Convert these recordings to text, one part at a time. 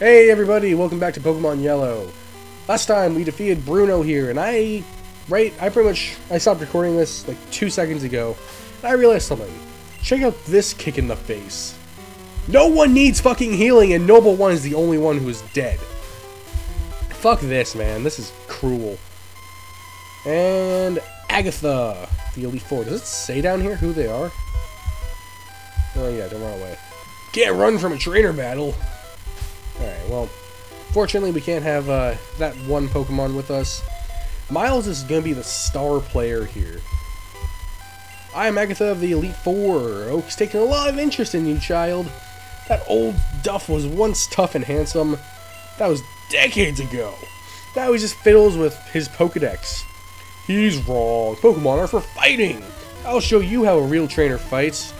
Hey everybody, welcome back to Pokemon Yellow. Last time we defeated Bruno here, and I, right, I pretty much, I stopped recording this like two seconds ago, and I realized something. Check out this kick in the face. No one needs fucking healing, and Noble One is the only one who is dead. Fuck this, man. This is cruel. And Agatha, the Elite Four. Does it say down here who they are? Oh yeah, don't run away. Can't run from a trainer battle. Alright, well, fortunately we can't have uh, that one Pokemon with us. Miles is going to be the star player here. I am Agatha of the Elite Four. Oak's taking a lot of interest in you, child. That old Duff was once tough and handsome. That was decades ago. Now he just fiddles with his Pokedex. He's wrong. Pokemon are for fighting. I'll show you how a real trainer fights.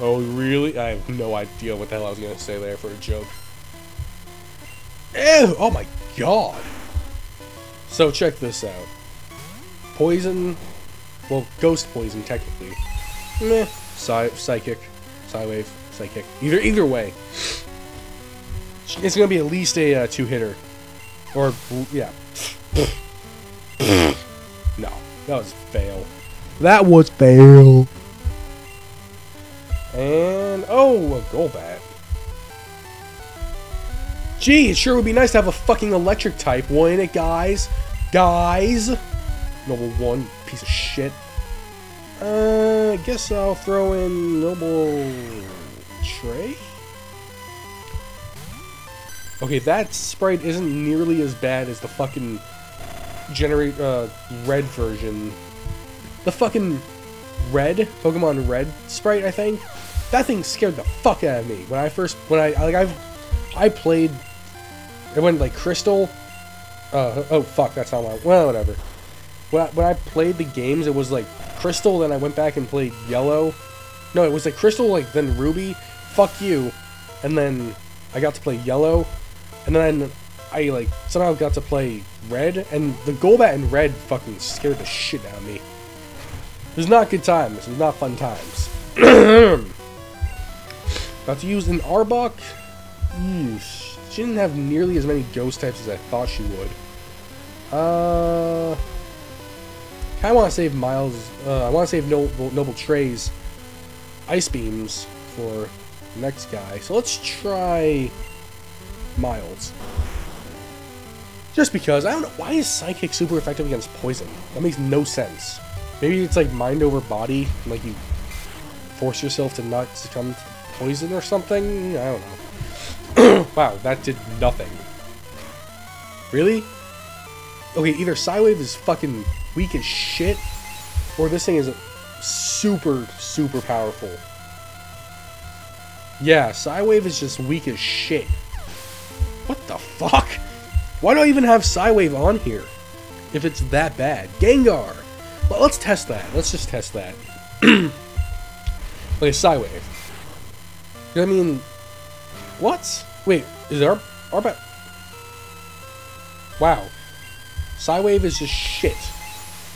Oh, really? I have no idea what the hell I was going to say there for a joke. Ew! Oh my god! So check this out. Poison, well, ghost poison technically. Meh. Psy psychic, Psywave, psychic. Either either way, it's gonna be at least a uh, two hitter, or yeah. no, that was fail. That was fail. And oh, a Golbat. Gee, it sure would be nice to have a fucking electric type, wouldn't it, guys? Guys? Noble 1, piece of shit. Uh, I guess I'll throw in Noble Trey? Okay, that sprite isn't nearly as bad as the fucking generate uh, red version. The fucking red, Pokemon Red sprite, I think. That thing scared the fuck out of me when I first, when I, like, I've, I played it went like crystal. Uh, oh fuck, that's not my. Well, whatever. When I, when I played the games, it was like crystal. Then I went back and played yellow. No, it was like crystal, like then ruby. Fuck you. And then I got to play yellow, and then I like somehow got to play red. And the Golbat in red fucking scared the shit out of me. It was not good times. It was not fun times. Got to use an Arbok. Yeesh. She didn't have nearly as many ghost types as I thought she would. Uh, I want to save Miles. Uh, I want to save Noble, Noble Trey's ice beams for the next guy. So let's try Miles. Just because I don't know why is Psychic super effective against poison? That makes no sense. Maybe it's like mind over body, like you force yourself to not succumb to poison or something. I don't know. wow, that did nothing. Really? Okay, either Psywave is fucking weak as shit, or this thing is super, super powerful. Yeah, Psywave is just weak as shit. What the fuck? Why do I even have Psywave on here? If it's that bad. Gengar! Well, let's test that. Let's just test that. okay, Psywave. I mean, what? Wait, is there Arbet? Wow. Psywave is just shit,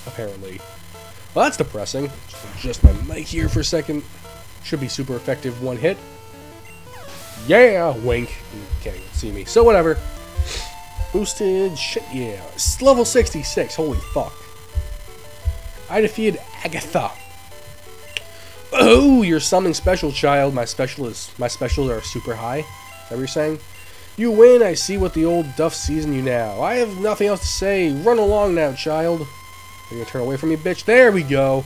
apparently. Well, that's depressing. Just adjust my mic here for a second. Should be super effective one hit. Yeah, wink. You can't even see me. So whatever. Boosted shit, yeah. It's level 66, holy fuck. I defeated Agatha. Oh, you're something special, child. My special is my specials are super high. That what you're saying? You win. I see what the old Duff sees in you now. I have nothing else to say. Run along now, child. Are you gonna turn away from me, bitch? There we go.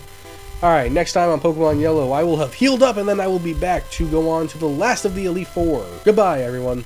Alright, next time on Pokemon Yellow, I will have healed up and then I will be back to go on to the last of the Elite Four. Goodbye, everyone.